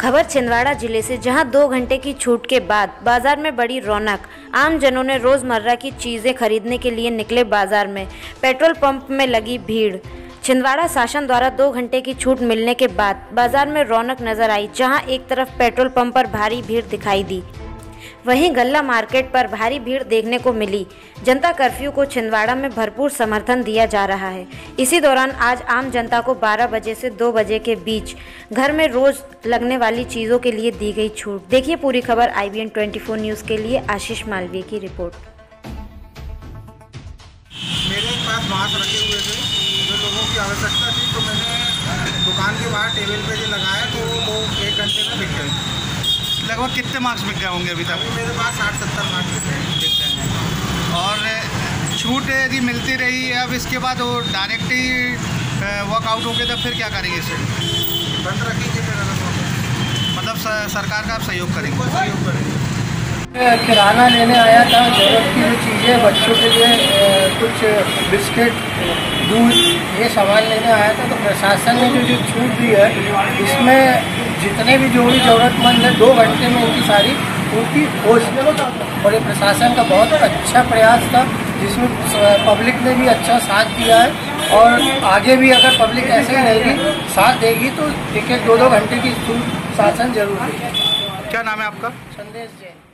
खबर छिंदवाड़ा ज़िले से, जहाँ दो घंटे की छूट के बाद बाज़ार में बड़ी रौनक। आम जनों ने रोज़मर्रा की चीज़ें खरीदने के लिए निकले बाज़ार में। पेट्रोल पंप में लगी भीड़। छिंदवाड़ा शासन द्वारा दो घंटे की छूट मिलने के बाद बाज़ार में रौनक नज़र आई, जहाँ एक तरफ़ पेट्रोल पंप पर भारी भीड़ दिखाई दी। वहीं गल्ला मार्केट पर भारी भीड़ देखने को मिली। जनता कर्फ्यू को छिंदवाड़ा में भरपूर समर्थन दिया जा रहा है। इसी दौरान आज आम जनता को 12 बजे से 2 बजे के बीच घर में रोज लगने वाली चीज़ों के लिए दी गई छूट। देखिए पूरी खबर आई बी न्यूज़ के लिए। आशीष मालवीय की रिपोर्ट। मेरे पास रखे हुए थे। जो लोगों की आवश्यकता थी तो मैंने दुकान के बाहर टेबल पे जो लगाया तो वो एक घंटे में बिक गए लगभग कितने मार्क्स बिक गए होंगे अभी तक? अभी मेरे पास साठ सत्तर मार्क्स बिक गए हैं। और छूट यदि मिलती रही अब इसके बाद वो डायरेक्ट ही वर्कआउट हो गए तो फिर क्या करेंगे इसे? बंद रखेंगे मतलब सरकार का आप सहयोग करेंगे? सहयोग करेंगे। किराना लेने आया था ज़रूरत की जो चीज़ें बच्चों के लिए कुछ बिस्किट दूध ये सामान लेने आया था तो प्रशासन ने जो जो छूट दी है इसमें जितने भी जो भी ज़रूरतमंद है दो घंटे में उनकी सारी पूर्ति हो और ये प्रशासन का बहुत अच्छा प्रयास था जिसमें पब्लिक ने भी अच्छा साथ दिया है और आगे भी अगर पब्लिक ऐसे ही रहेगी साथ देगी तो एक एक दो दो घंटे की छूट शासन ज़रूर देगी। क्या नाम है आपका? संदेश जी